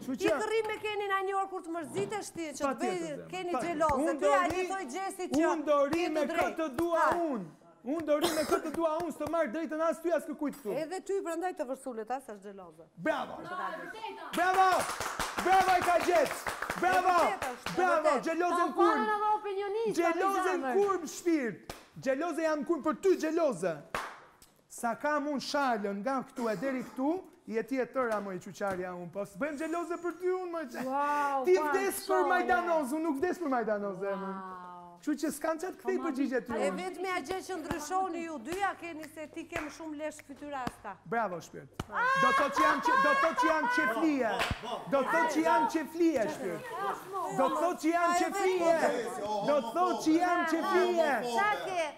Ti do rri me Kenin a një orë kur të mërzitesh ti që të bëjë Keni xheloz dhe ty a një lloj gjesti që Unë do rri me kë të dua unë Unë do rri me kë të dua unë s'të marr drejtën as ty as kërkujt këtu Edhe ty prandaj të vërsulet se është xheloze Bravo Bravo Bravo i ka gjet Bravo Bravo Xheloze kurrë Xheloze kurrë shpirt Xheloze s'jam kurrë për ty xheloze Sa kam unë shalën nga këtu e deri këtu je ti e tëra moj qyqarja unë po s'bëhem xheloze për ty unë moj qe ti vdes për majdanoz unë nuk vdes për majdanoz zemër kështu që s'kam ça të kthej përgjigje ty unë e vetmja gjë që ndryshoni ju dyja keni se ti ke më shumë lesh fytyra as ta bravo shpirt do të thotë që jam do të thotë që jam qeflije do të thotë që jam qeflije shpirt do të thotë që jam qeflije do të thotë që jam qeflije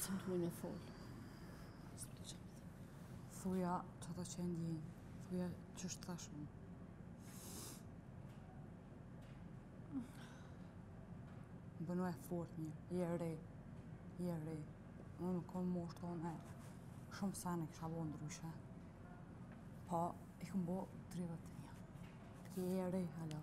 Së të muj me fol. Thuje atë që e ndjen. Thuje qysh të thashë unë. Bonu e fortë një. Je e re. Je e re. Unë me kon n'moshë tone, shumë sene kisha bo ndryshe. Po, i kom bo 31. Ti je e re, hala.